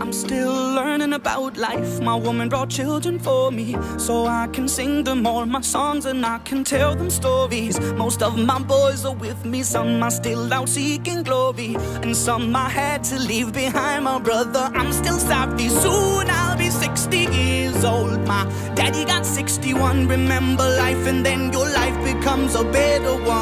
I'm still learning about life. My woman brought children for me, so I can sing them all my songs and I can tell them stories. Most of my boys are with me, some are still out seeking glory, and some I had to leave behind. My brother, I'm still savvy. Soon I'll be 60 years old. My daddy got 61. Remember life, and then your life becomes a better one.